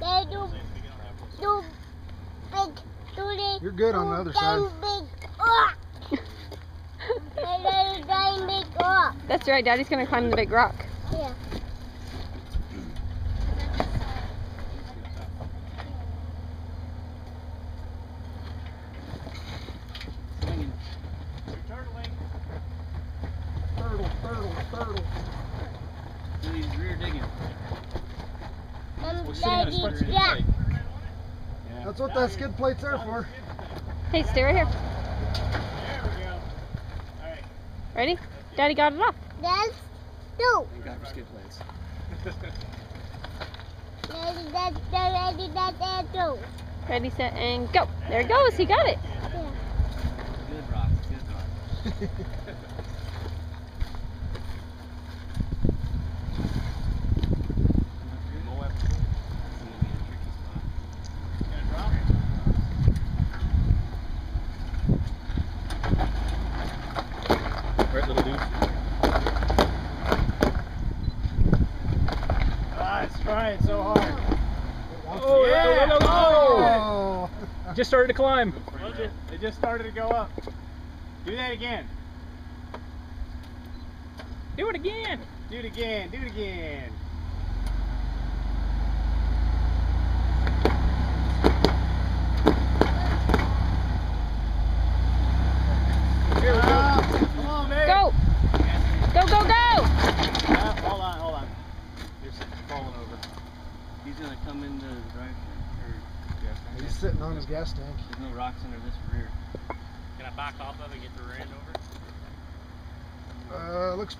They do, do big, do they You're good on the other side. Big, oh. they do giant big rock. That's right. Daddy's gonna climb the big rock. Yeah. Swinging. Turtle, turtle, turtle. So he's rear digging. And We're sitting on his front skid Jack. plate. Yeah. That's what that skid plate's there for. Hey, stay right here. There we go. Alright. Ready? Daddy got it off. That's two. Thank God for skid plates. Daddy, that's the daddy, that's. Ready, set, and go. There it goes. He got it. Yeah. Good rock. Good rock. dude. Ah, it's trying so hard. Oh, yeah. Oh. Just started to climb. It just started to go up. Do that again. Do it again. Do it again. Do it again. Here we go. Ah, come on, baby. Go. Go, go, go. Ah, hold on, hold on. You're s- falling over. He's gonna come into the drive shaft. Or gas tank. He's sitting on his gas tank. There's no rocks under this rear. Can I back off of it and get the rear end over? Uh, looks